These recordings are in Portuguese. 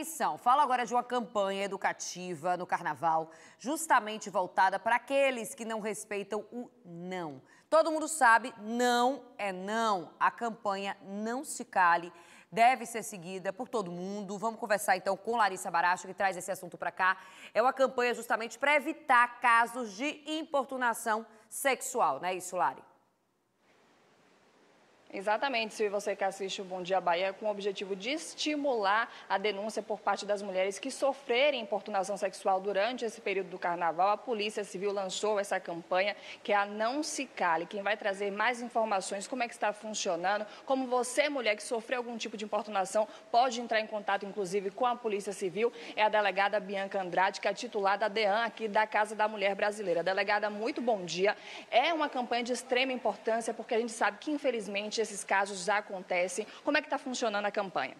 atenção, falo agora de uma campanha educativa no carnaval, justamente voltada para aqueles que não respeitam o não. Todo mundo sabe, não é não. A campanha Não Se Cale deve ser seguida por todo mundo. Vamos conversar então com Larissa Baracho, que traz esse assunto para cá. É uma campanha justamente para evitar casos de importunação sexual, não é isso, Lari? Exatamente, se você que assiste o Bom Dia Bahia, com o objetivo de estimular a denúncia por parte das mulheres que sofrerem importunação sexual durante esse período do carnaval, a Polícia Civil lançou essa campanha que é a Não Se Cale. Quem vai trazer mais informações, como é que está funcionando, como você, mulher que sofreu algum tipo de importunação, pode entrar em contato, inclusive, com a Polícia Civil, é a delegada Bianca Andrade, que é titular da DEAN aqui da Casa da Mulher Brasileira. Delegada, muito bom dia. É uma campanha de extrema importância, porque a gente sabe que, infelizmente, esses casos já acontecem. Como é que está funcionando a campanha?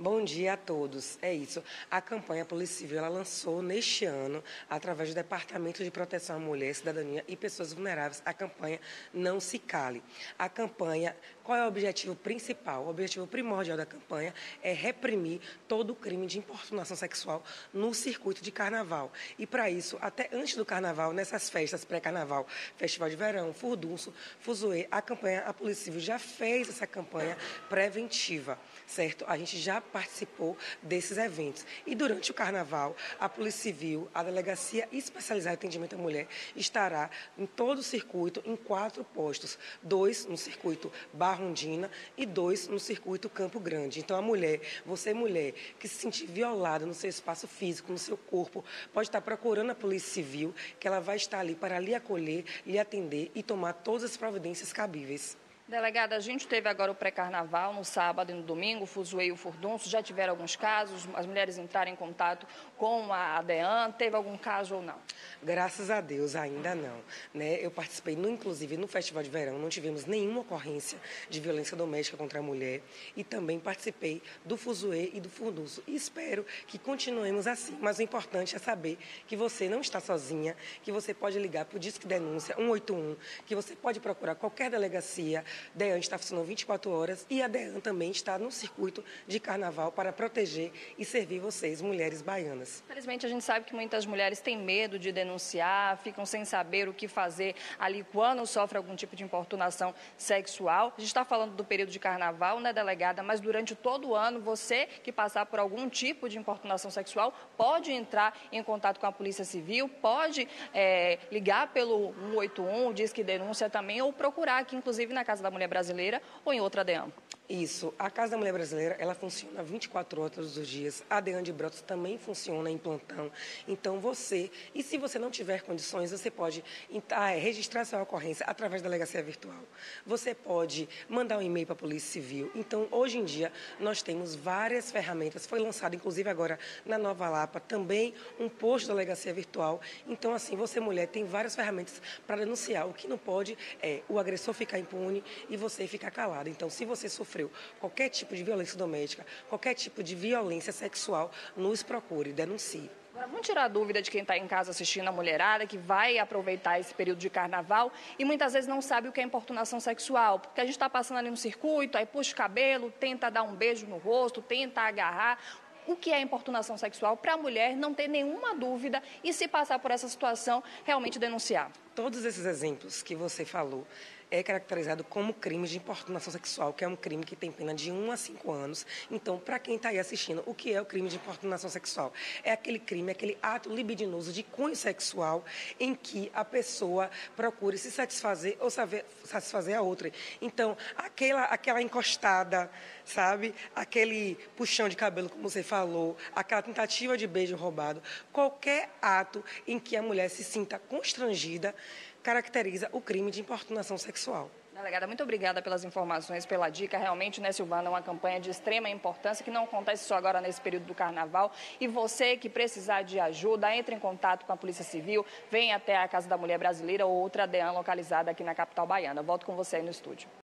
Bom dia a todos. É isso. A campanha Polícia Civil ela lançou neste ano, através do Departamento de Proteção à Mulher, Cidadania e Pessoas Vulneráveis, a campanha Não Se Cale. A campanha, qual é o objetivo principal? O objetivo primordial da campanha é reprimir todo o crime de importunação sexual no circuito de carnaval. E para isso, até antes do carnaval, nessas festas pré-carnaval, Festival de Verão, Furdunço, Fuzuê, a campanha, a Polícia Civil já fez essa campanha preventiva, certo? A gente já participou desses eventos. E durante o carnaval, a Polícia Civil, a Delegacia Especializada de Atendimento à Mulher, estará em todo o circuito, em quatro postos: dois no circuito Barrondina e dois no circuito Campo Grande. Então, a mulher, você mulher que se sentir violada no seu espaço físico, no seu corpo, pode estar procurando a Polícia Civil, que ela vai estar ali para lhe acolher, lhe atender e tomar todas as providências cabíveis. Delegada, a gente teve agora o pré-carnaval no sábado e no domingo, o Fuzuê e o Furdunço, já tiveram alguns casos, as mulheres entraram em contato com a ADEAN, teve algum caso ou não? Graças a Deus, ainda não. Né? Eu participei, no, inclusive, no Festival de Verão, não tivemos nenhuma ocorrência de violência doméstica contra a mulher e também participei do Fuzuê e do Furdunço. E espero que continuemos assim, mas o importante é saber que você não está sozinha, que você pode ligar para o Disque Denúncia 181, que você pode procurar qualquer delegacia, DEAN está funcionando 24 horas e a DEAN também está no circuito de carnaval para proteger e servir vocês, mulheres baianas. Infelizmente, a gente sabe que muitas mulheres têm medo de denunciar, ficam sem saber o que fazer ali quando sofre algum tipo de importunação sexual. A gente está falando do período de carnaval, né, delegada? Mas durante todo o ano, você que passar por algum tipo de importunação sexual pode entrar em contato com a Polícia Civil, pode é, ligar pelo 181, diz que denúncia também, ou procurar aqui, inclusive, na Casa da da Mulher Brasileira ou em outra DEAN? Isso. A Casa da Mulher Brasileira, ela funciona 24 horas todos os dias. A DEAN de Brotas também funciona em plantão. Então, você, e se você não tiver condições, você pode ah, é, registrar sua ocorrência através da delegacia virtual. Você pode mandar um e-mail para a Polícia Civil. Então, hoje em dia, nós temos várias ferramentas. Foi lançado, inclusive, agora na Nova Lapa, também um posto da delegacia virtual. Então, assim, você, mulher, tem várias ferramentas para denunciar. O que não pode é o agressor ficar impune e você ficar calado. Então, se você sofrer sofreu qualquer tipo de violência doméstica, qualquer tipo de violência sexual, nos procure, denuncie. Agora, vamos tirar a dúvida de quem está em casa assistindo a mulherada, que vai aproveitar esse período de carnaval e muitas vezes não sabe o que é importunação sexual, porque a gente está passando ali no circuito, aí puxa o cabelo, tenta dar um beijo no rosto, tenta agarrar. O que é importunação sexual para a mulher não ter nenhuma dúvida e, se passar por essa situação, realmente denunciar? Todos esses exemplos que você falou é caracterizado como crime de importunação sexual, que é um crime que tem pena de 1 a 5 anos. Então, para quem está aí assistindo, o que é o crime de importunação sexual? É aquele crime, aquele ato libidinoso de cunho sexual em que a pessoa procure se satisfazer ou satisfazer a outra. Então, aquela, aquela encostada, sabe? Aquele puxão de cabelo, como você falou, aquela tentativa de beijo roubado, qualquer ato em que a mulher se sinta constrangida, caracteriza o crime de importunação sexual. Delegada, muito obrigada pelas informações, pela dica. Realmente, né, Silvana, é uma campanha de extrema importância que não acontece só agora nesse período do carnaval. E você que precisar de ajuda, entre em contato com a Polícia Civil, venha até a Casa da Mulher Brasileira ou outra DEAN localizada aqui na capital baiana. Volto com você aí no estúdio.